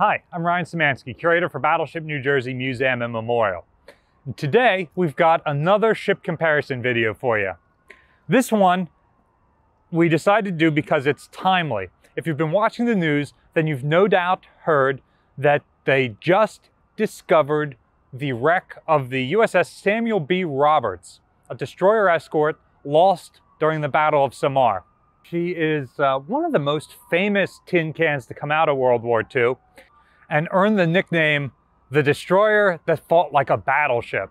Hi, I'm Ryan Szimanski, curator for Battleship New Jersey Museum and Memorial. Today, we've got another ship comparison video for you. This one we decided to do because it's timely. If you've been watching the news, then you've no doubt heard that they just discovered the wreck of the USS Samuel B. Roberts, a destroyer escort lost during the Battle of Samar. She is uh, one of the most famous tin cans to come out of World War II and earned the nickname the destroyer that fought like a battleship.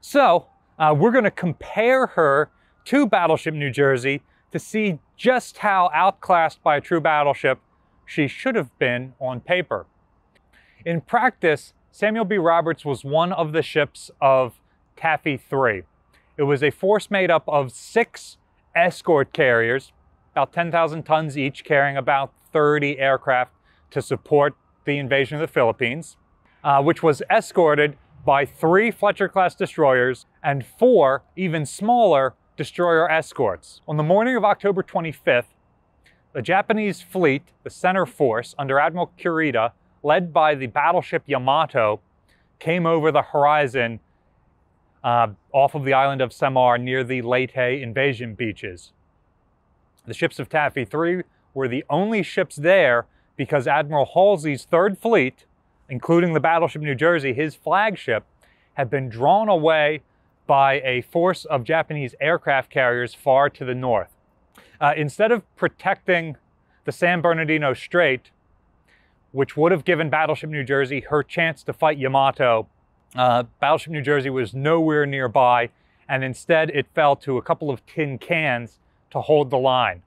So, uh, we're going to compare her to Battleship New Jersey to see just how outclassed by a true battleship she should have been on paper. In practice, Samuel B. Roberts was one of the ships of Taffy 3. It was a force made up of six escort carriers, about 10,000 tons each, carrying about 30 aircraft to support the invasion of the Philippines, uh, which was escorted by three Fletcher-class destroyers and four even smaller destroyer escorts. On the morning of October 25th, the Japanese fleet, the center force under Admiral Kurita, led by the battleship Yamato, came over the horizon uh, off of the island of Samar near the Leyte invasion beaches. The ships of Taffy 3 were the only ships there because Admiral Halsey's Third Fleet, including the battleship New Jersey, his flagship, had been drawn away by a force of Japanese aircraft carriers far to the north. Uh, instead of protecting the San Bernardino Strait, which would have given Battleship New Jersey her chance to fight Yamato, uh, Battleship New Jersey was nowhere nearby, and instead it fell to a couple of tin cans to hold the line.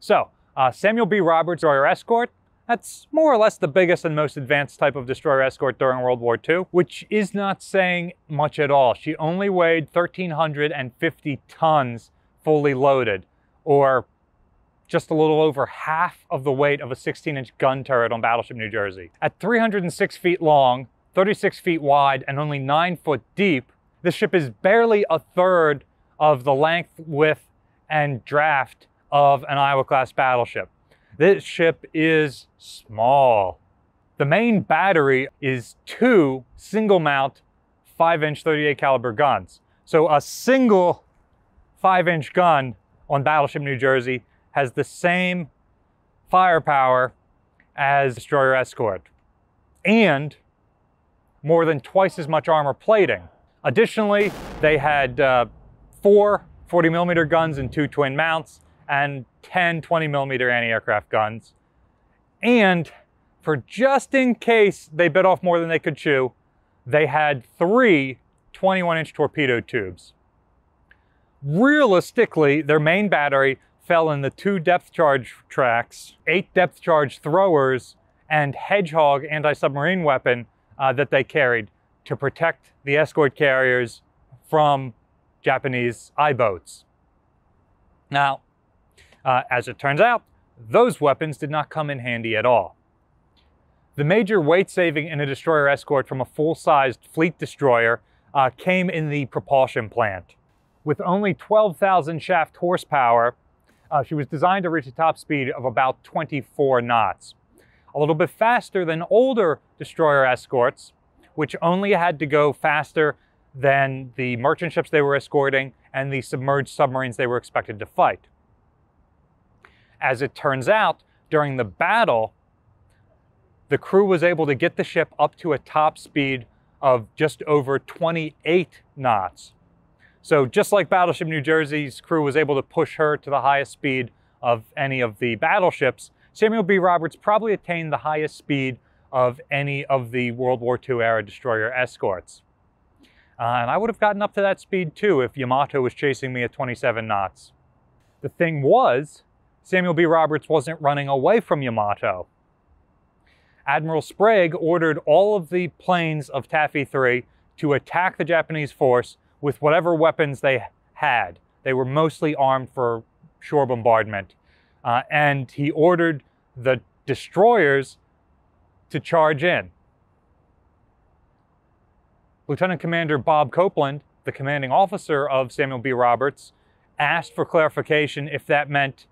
So, uh, Samuel B. Roberts destroyer escort, that's more or less the biggest and most advanced type of destroyer escort during World War II, which is not saying much at all. She only weighed 1,350 tons fully loaded, or just a little over half of the weight of a 16-inch gun turret on Battleship New Jersey. At 306 feet long, 36 feet wide, and only 9 foot deep, this ship is barely a third of the length, width, and draft of an Iowa-class battleship. This ship is small. The main battery is two single mount 5 inch 38 caliber guns. So a single 5 inch gun on Battleship New Jersey has the same firepower as Destroyer Escort and more than twice as much armor plating. Additionally, they had uh, four 40 millimeter guns and two twin mounts and 10 20 millimeter anti-aircraft guns. And for just in case they bit off more than they could chew, they had three 21 inch torpedo tubes. Realistically, their main battery fell in the two depth charge tracks, eight depth charge throwers, and Hedgehog anti-submarine weapon uh, that they carried to protect the escort carriers from Japanese I-boats. Now, uh, as it turns out, those weapons did not come in handy at all. The major weight saving in a destroyer escort from a full-sized fleet destroyer uh, came in the propulsion plant. With only 12,000 shaft horsepower, uh, she was designed to reach a top speed of about 24 knots. A little bit faster than older destroyer escorts, which only had to go faster than the merchant ships they were escorting and the submerged submarines they were expected to fight. As it turns out, during the battle, the crew was able to get the ship up to a top speed of just over 28 knots. So just like Battleship New Jersey's crew was able to push her to the highest speed of any of the battleships, Samuel B. Roberts probably attained the highest speed of any of the World War II era destroyer escorts. Uh, and I would have gotten up to that speed too if Yamato was chasing me at 27 knots. The thing was, Samuel B. Roberts wasn't running away from Yamato. Admiral Sprague ordered all of the planes of Taffy 3 to attack the Japanese force with whatever weapons they had. They were mostly armed for shore bombardment. Uh, and he ordered the destroyers to charge in. Lieutenant Commander Bob Copeland, the commanding officer of Samuel B. Roberts, asked for clarification if that meant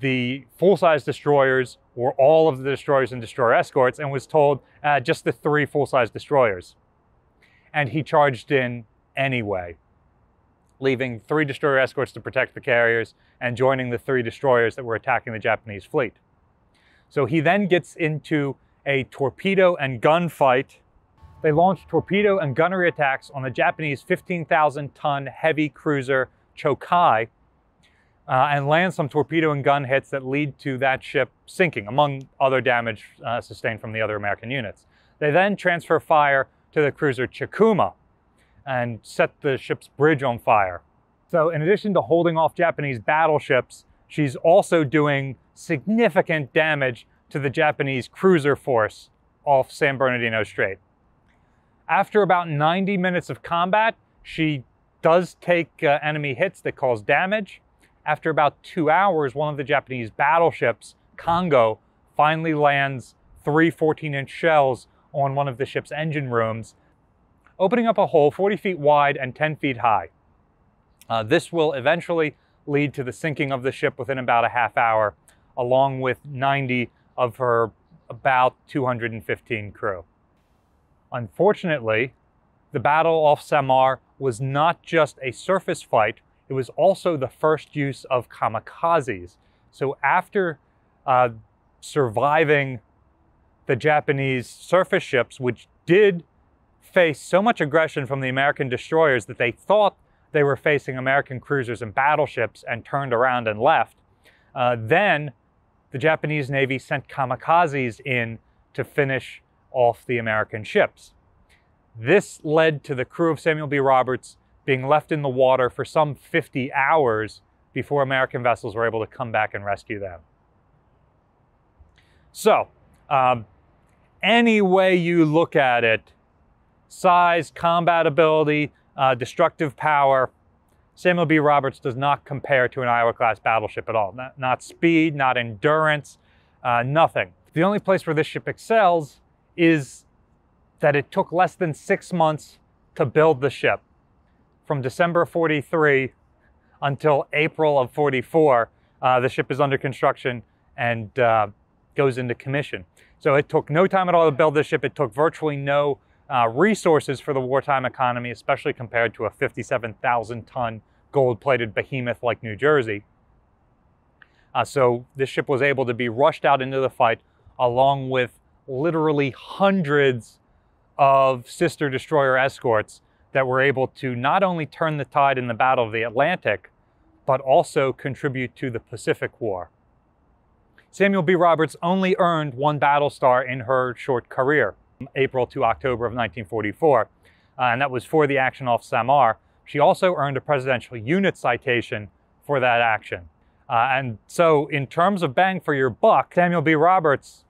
the full-size destroyers or all of the destroyers and destroyer escorts and was told uh, just the three full-size destroyers. And he charged in anyway, leaving three destroyer escorts to protect the carriers and joining the three destroyers that were attacking the Japanese fleet. So he then gets into a torpedo and gun fight. They launched torpedo and gunnery attacks on the Japanese 15,000 ton heavy cruiser Chokai uh, and land some torpedo and gun hits that lead to that ship sinking, among other damage uh, sustained from the other American units. They then transfer fire to the cruiser Chikuma and set the ship's bridge on fire. So in addition to holding off Japanese battleships, she's also doing significant damage to the Japanese cruiser force off San Bernardino Strait. After about 90 minutes of combat, she does take uh, enemy hits that cause damage, after about two hours, one of the Japanese battleships, Kongo, finally lands three 14-inch shells on one of the ship's engine rooms, opening up a hole 40 feet wide and 10 feet high. Uh, this will eventually lead to the sinking of the ship within about a half hour, along with 90 of her about 215 crew. Unfortunately, the battle off Samar was not just a surface fight it was also the first use of kamikazes. So after uh, surviving the Japanese surface ships, which did face so much aggression from the American destroyers that they thought they were facing American cruisers and battleships and turned around and left, uh, then the Japanese Navy sent kamikazes in to finish off the American ships. This led to the crew of Samuel B. Roberts being left in the water for some 50 hours before American vessels were able to come back and rescue them. So, um, any way you look at it, size, combat ability, uh, destructive power, Samuel B. Roberts does not compare to an Iowa-class battleship at all. Not, not speed, not endurance, uh, nothing. The only place where this ship excels is that it took less than six months to build the ship from December 43 until April of 44, uh, the ship is under construction and uh, goes into commission. So it took no time at all to build this ship. It took virtually no uh, resources for the wartime economy, especially compared to a 57,000 ton gold plated behemoth like New Jersey. Uh, so this ship was able to be rushed out into the fight along with literally hundreds of sister destroyer escorts that were able to not only turn the tide in the Battle of the Atlantic, but also contribute to the Pacific War. Samuel B. Roberts only earned one battle star in her short career, April to October of 1944, uh, and that was for the action off Samar. She also earned a Presidential Unit Citation for that action. Uh, and so in terms of bang for your buck, Samuel B. Roberts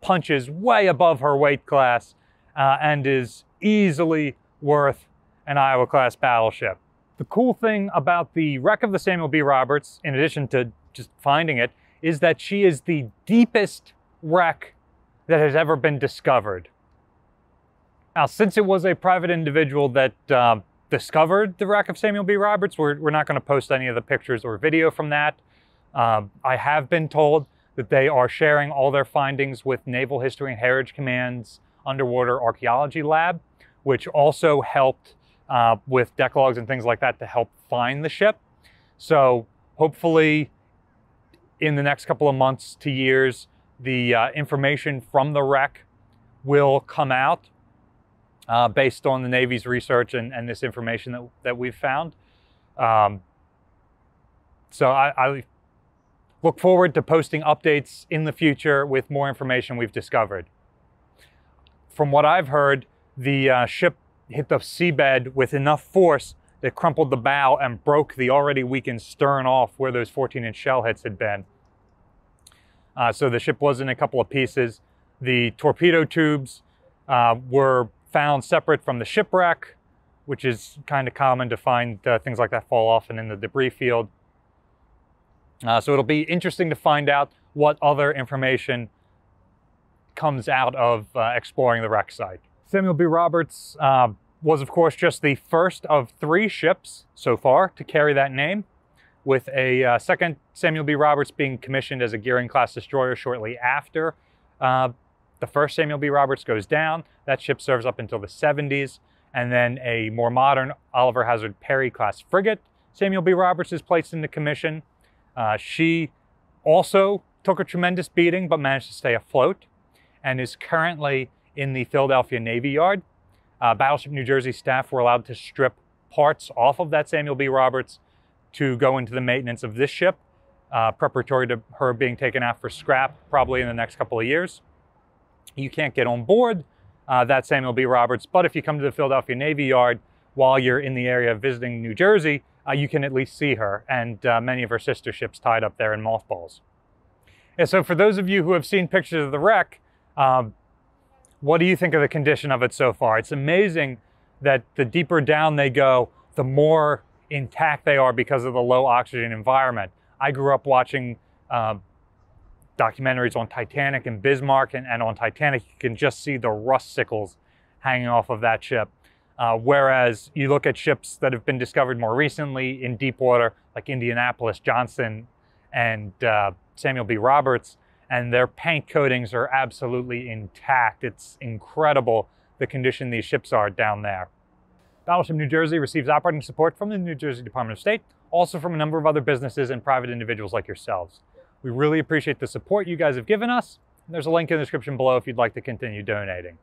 punches way above her weight class uh, and is easily worth an Iowa class battleship. The cool thing about the wreck of the Samuel B. Roberts, in addition to just finding it, is that she is the deepest wreck that has ever been discovered. Now, since it was a private individual that uh, discovered the wreck of Samuel B. Roberts, we're, we're not going to post any of the pictures or video from that. Uh, I have been told that they are sharing all their findings with Naval History and Heritage Command's Underwater Archaeology Lab which also helped uh, with deck logs and things like that to help find the ship. So hopefully in the next couple of months to years, the uh, information from the wreck will come out uh, based on the Navy's research and, and, this information that, that we've found. Um, so I, I, look forward to posting updates in the future with more information we've discovered. From what I've heard, the uh, ship hit the seabed with enough force that crumpled the bow and broke the already weakened stern off where those 14-inch shell hits had been. Uh, so the ship was in a couple of pieces. The torpedo tubes uh, were found separate from the shipwreck, which is kind of common to find uh, things like that fall off and in the debris field. Uh, so it'll be interesting to find out what other information comes out of uh, exploring the wreck site. Samuel B. Roberts uh, was, of course, just the first of three ships so far to carry that name. with a uh, second Samuel B. Roberts being commissioned as a Gearing class destroyer shortly after uh, the first Samuel B. Roberts goes down. That ship serves up until the 70s. And then a more modern Oliver Hazard Perry class frigate, Samuel B. Roberts is placed into commission. Uh, she also took a tremendous beating, but managed to stay afloat and is currently in the Philadelphia Navy Yard. Uh, Battleship New Jersey staff were allowed to strip parts off of that Samuel B. Roberts to go into the maintenance of this ship, uh, preparatory to her being taken out for scrap probably in the next couple of years. You can't get on board uh, that Samuel B. Roberts, but if you come to the Philadelphia Navy Yard while you're in the area visiting New Jersey, uh, you can at least see her and uh, many of her sister ships tied up there in mothballs. And so for those of you who have seen pictures of the wreck, um, what do you think of the condition of it so far? It's amazing that the deeper down they go, the more intact they are because of the low oxygen environment. I grew up watching uh, documentaries on Titanic and Bismarck, and, and, on Titanic, you can just see the rusticles hanging off of that ship. Uh, whereas you look at ships that have been discovered more recently in deep water, like Indianapolis, Johnston, and uh, Samuel B. Roberts, and their paint coatings are absolutely intact. It's incredible the condition these ships are down there. Battleship New Jersey receives operating support from the New Jersey Department of State, also from a number of other businesses and private individuals like yourselves. We really appreciate the support you guys have given us. There's a link in the description below if you'd like to continue donating.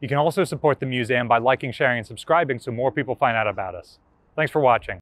You can also support the museum by liking, sharing, and subscribing so more people find out about us. Thanks for watching.